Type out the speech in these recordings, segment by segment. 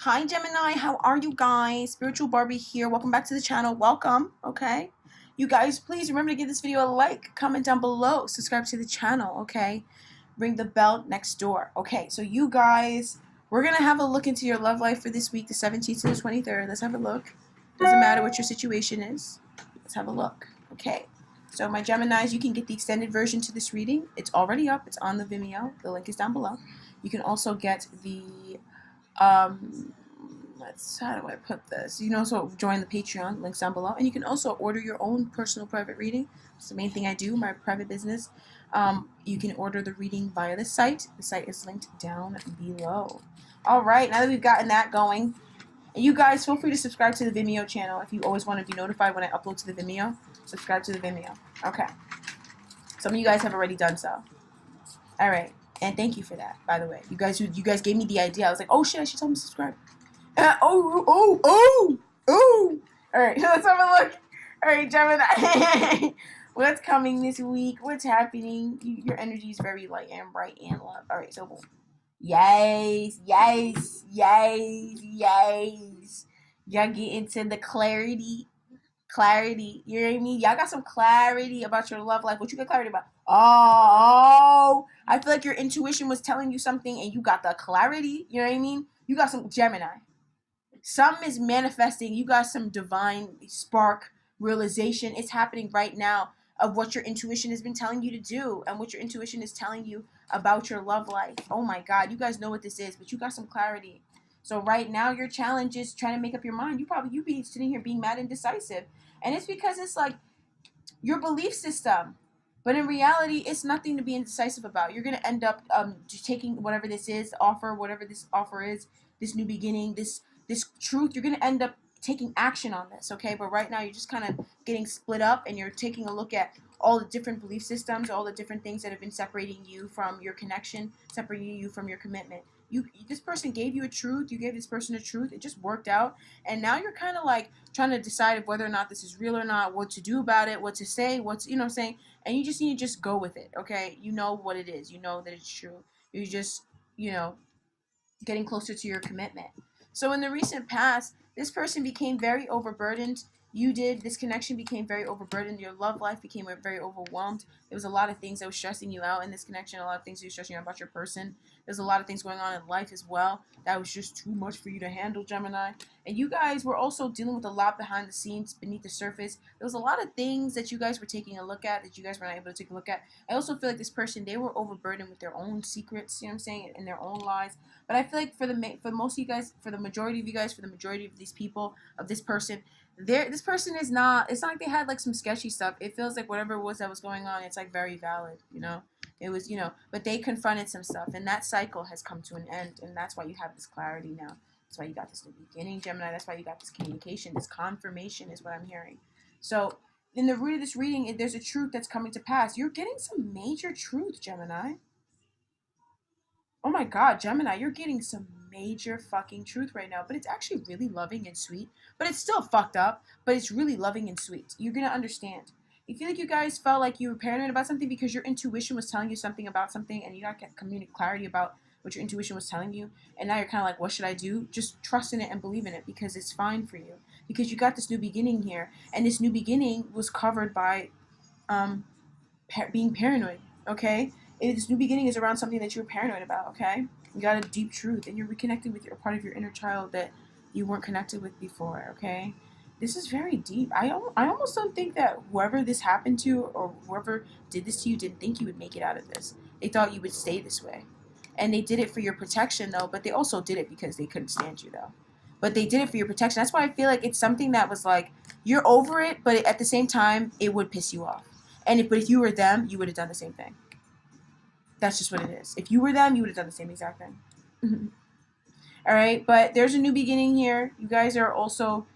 Hi, Gemini. How are you guys? Spiritual Barbii here. Welcome back to the channel. Welcome. Okay. You guys, please remember to give this video a like, comment down below, subscribe to the channel. Okay. Ring the bell next door. Okay. So, you guys, we're going to have a look into your love life for this week, the 17th to the 23rd. Let's have a look. Doesn't matter what your situation is. Let's have a look. Okay. So, my Geminis, you can get the extended version to this reading. It's already up, it's on the Vimeo. The link is down below. You can also get the um, let's how do I put this? You can also join the Patreon, links down below, and you can also order your own personal private reading. It's the main thing I do, my private business. Um, you can order the reading via the site. The site is linked down below. All right, now that we've gotten that going, you guys feel free to subscribe to the Vimeo channel if you always want to be notified when I upload to the Vimeo. Subscribe to the Vimeo. Okay. Some of you guys have already done so. All right. And thank you for that, by the way. You guys, you guys gave me the idea. I was like, oh shit, I should tell them to subscribe. Uh, oh, oh, oh, oh. All right, let's have a look. All right, Gemini. What's coming this week? What's happening? You, your energy is very light and bright and love. All right, so boom. Yes, yes, yes, yes. Y'all get into the clarity clarity. You know what I mean? Y'all got some clarity about your love life. What you got clarity about? Oh, I feel like your intuition was telling you something and you got the clarity. You know what I mean? You got some Gemini. Something is manifesting. You got some divine spark realization. It's happening right now of what your intuition has been telling you to do and what your intuition is telling you about your love life. Oh my God, you guys know what this is, but you got some clarity. So right now your challenge is trying to make up your mind. You probably you be sitting here being mad and decisive. And it's because it's like your belief system. But in reality, it's nothing to be indecisive about. You're gonna end up um, taking whatever this is, offer, whatever this offer is, this new beginning, this this truth. You're gonna end up taking action on this, okay? But right now, you're just kind of getting split up, and you're taking a look at all the different belief systems, all the different things that have been separating you from your connection, separating you from your commitment you this person gave you a truth you gave this person a truth it just worked out. And now you're kind of like trying to decide if whether or not this is real or not what to do about it what to say what's you know what i'm saying? And you just need to just go with it okay? You know what it is you know that it's true. You're just you know getting closer to your commitment. So in the recent past this person became very overburdened you did this connection became very overburdened your love life became very overwhelmed there was a lot of things that was stressing you out in this connection a lot of things that were stressing you out about your person there's a lot of things going on in life as well that was just too much for you to handle, Gemini. And you guys were also dealing with a lot behind the scenes, beneath the surface. There was a lot of things that you guys were taking a look at that you guys were not able to take a look at. I also feel like this person, they were overburdened with their own secrets, you know what I'm saying, in their own lives. But I feel like for the for most of you guys, for the majority of you guys, for the majority of these people, of this person, there this person is not it's not like they had like some sketchy stuff. It feels like whatever it was that was going on, it's like very valid, you know? It was, you know, but they confronted some stuff, and that cycle has come to an end, and that's why you have this clarity now. That's why you got this new beginning, Gemini. That's why you got this communication, this confirmation is what I'm hearing. So, in the root of this reading, there's a truth that's coming to pass. You're getting some major truth, Gemini. Oh my God, Gemini, you're getting some major fucking truth right now, but it's actually really loving and sweet. But it's still fucked up, but it's really loving and sweet. You're gonna understand. You feel like you guys felt like you were paranoid about something because your intuition was telling you something about something and you got communicate clarity about what your intuition was telling you and now you're kind of like what should i do just trust in it and believe in it because it's fine for you because you got this new beginning here and this new beginning was covered by um, par- being paranoid okay and this new beginning is around something that you're paranoid about okay you got a deep truth and you're reconnecting with your part of your inner child that you weren't connected with before okay this is very deep. I, I almost don't think that whoever this happened to or whoever did this to you didn't think you would make it out of this. They thought you would stay this way. And they did it for your protection, though, but they also did it because they couldn't stand you, though. But they did it for your protection. That's why I feel like it's something that was like, you're over it, but at the same time, it would piss you off. And if, but if you were them, you would have done the same thing. That's just what it is. If you were them, you would have done the same exact thing. All right, but there's a new beginning here. You guys are also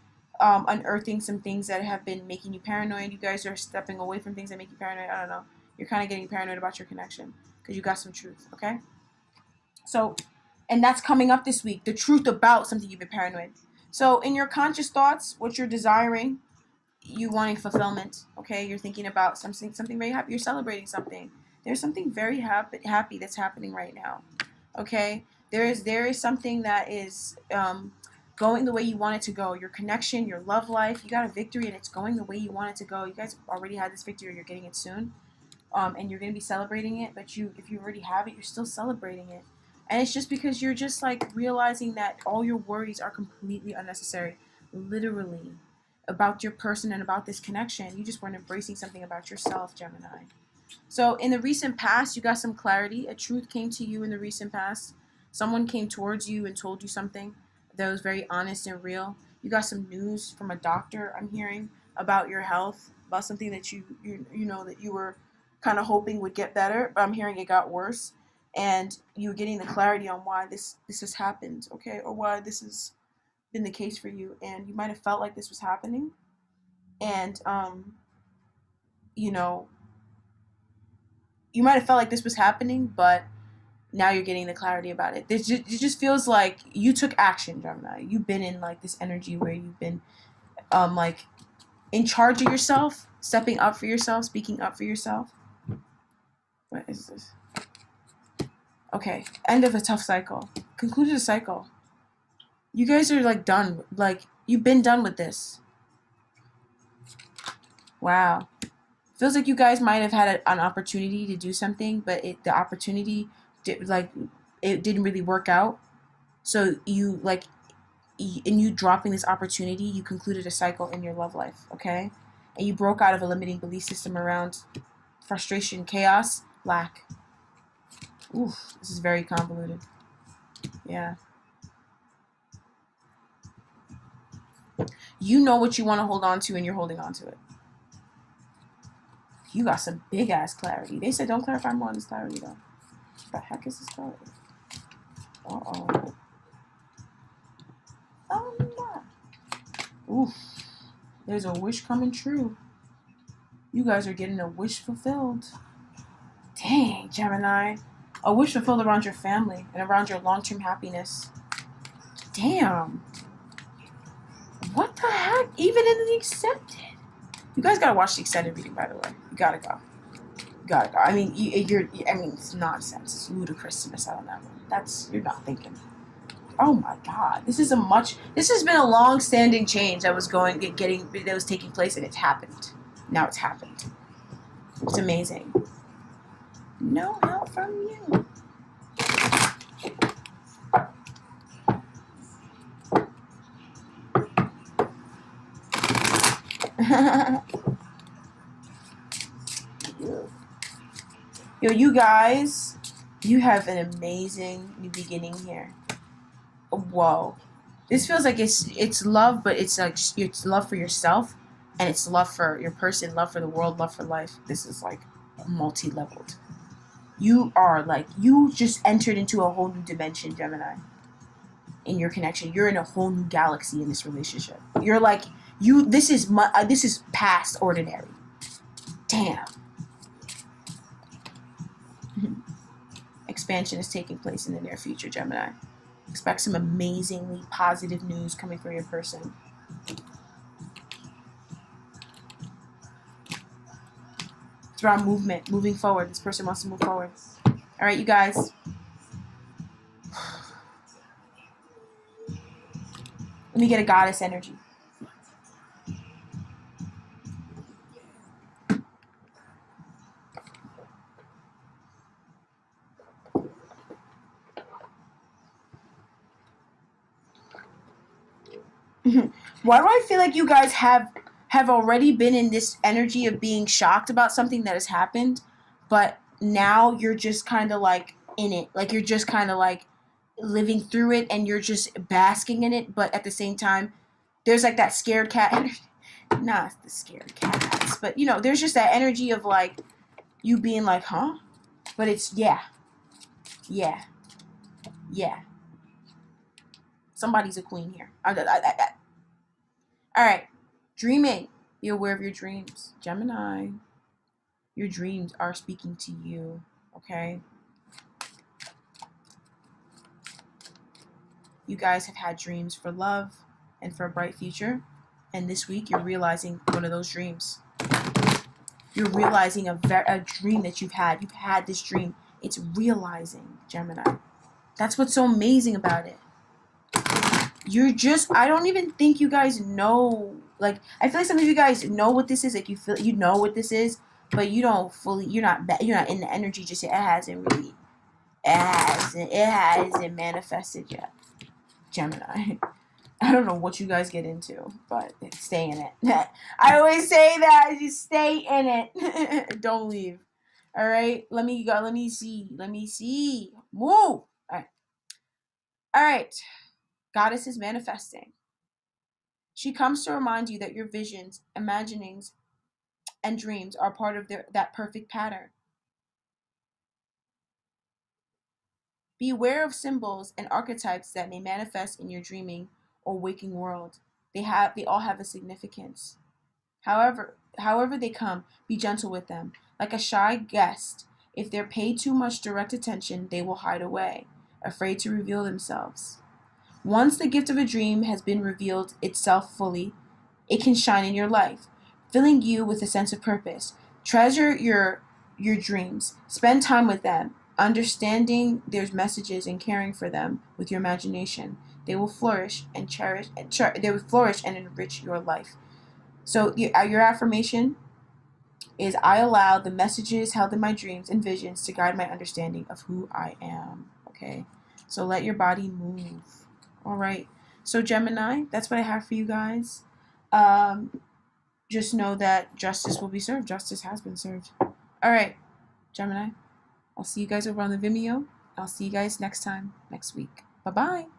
um, unearthing some things that have been making you paranoid. You guys are stepping away from things that make you paranoid. I don't know. You're kind of getting paranoid about your connection because you got some truth, okay? So, and that's coming up this week the truth about something you've been paranoid. So, in your conscious thoughts, what you're desiring, you wanting fulfillment, okay? You're thinking about something, something very happy. You're celebrating something. There's something very happy, happy that's happening right now, okay? There is there is something that is um, going the way you want it to go. Your connection, your love life, you got a victory and it's going the way you want it to go. You guys already had this victory, you're getting it soon. Um, and you're gonna be celebrating it, but you if you already have it, you're still celebrating it. And it's just because you're just like realizing that all your worries are completely unnecessary. Literally. About your person and about this connection. You just weren't embracing something about yourself, Gemini. So in the recent past, you got some clarity. A truth came to you in the recent past. Someone came towards you and told you something that was very honest and real. You got some news from a doctor, I'm hearing, about your health, about something that you you, you know that you were kind of hoping would get better, but I'm hearing it got worse. And you're getting the clarity on why this this has happened, okay, or why this has been the case for you. And you might have felt like this was happening, and um, you know, you might have felt like this was happening, but now you're getting the clarity about it. Just, it just feels like you took action, Gemini. You've been in like this energy where you've been um like in charge of yourself, stepping up for yourself, speaking up for yourself. What is this? Okay, end of a tough cycle. Concluded a cycle. You guys are like done. Like you've been done with this. Wow. Feels like you guys might have had a, an opportunity to do something, but it the opportunity did like it didn't really work out. So you like in you dropping this opportunity, you concluded a cycle in your love life, okay? And you broke out of a limiting belief system around frustration, chaos, lack. Oof, this is very convoluted. Yeah. You know what you want to hold on to and you're holding on to it. You got some big ass clarity. They said don't clarify more on this clarity though. What the heck is this clarity? Uh oh. Oh no. Oof. There's a wish coming true. You guys are getting a wish fulfilled. Dang, Gemini. A wish fulfilled around your family and around your long term happiness. Damn. What the heck? Even in the accepted. You guys gotta watch the extended reading, by the way. You gotta go. You gotta go. I mean, you, are I mean, it's nonsense. It's ludicrous to miss out on that one. That's you're not thinking. Oh my God! This is a much. This has been a long-standing change that was going, getting, that was taking place, and it's happened. Now it's happened. It's amazing. No help from you. Yo, you guys, you have an amazing new beginning here. Whoa. This feels like it's it's love, but it's like it's love for yourself and it's love for your person, love for the world, love for life. This is like multi-leveled. You are like you just entered into a whole new dimension, Gemini. In your connection, you're in a whole new galaxy in this relationship. You're like you. This is my. Uh, this is past ordinary. Damn. Expansion is taking place in the near future, Gemini. Expect some amazingly positive news coming for your person. It's movement, moving forward. This person wants to move forward. All right, you guys. Let me get a goddess energy. Why do I feel like you guys have have already been in this energy of being shocked about something that has happened, but now you're just kind of like in it. Like you're just kind of like living through it and you're just basking in it, but at the same time, there's like that scared cat. Not the scared cats, but you know, there's just that energy of like you being like, huh? But it's yeah. Yeah. Yeah. Somebody's a queen here. I, I, I, all right. Dreaming. Be aware of your dreams. Gemini, your dreams are speaking to you, okay? You guys have had dreams for love and for a bright future. And this week, you're realizing one of those dreams. You're realizing a, a dream that you've had. You've had this dream. It's realizing, Gemini. That's what's so amazing about it. You're just I don't even think you guys know like I feel like some of you guys know what this is. Like you feel you know what this is, but you don't fully you're not you're not in the energy just yet. It hasn't really it hasn't it hasn't manifested yet. Gemini. I don't know what you guys get into, but stay in it. I always say that you stay in it. don't leave. All right, let me go. Let me see. Let me see. Move. All right. All right. Goddess is manifesting. She comes to remind you that your visions, imaginings, and dreams are part of their, that perfect pattern. Beware of symbols and archetypes that may manifest in your dreaming or waking world. They have they all have a significance. However, however they come, be gentle with them. Like a shy guest, if they're paid too much direct attention, they will hide away, afraid to reveal themselves. Once the gift of a dream has been revealed itself fully, it can shine in your life, filling you with a sense of purpose. Treasure your your dreams. Spend time with them, understanding their messages and caring for them with your imagination. They will flourish and cherish. They will flourish and enrich your life. So your, uh, your affirmation is I allow the messages held in my dreams and visions to guide my understanding of who I am. Okay? So let your body move. All right. So Gemini, that's what I have for you guys. Um, just know that justice will be served. Justice has been served. All right, Gemini. I'll see you guys over on the Vimeo. I'll see you guys next time, next week. Bye bye.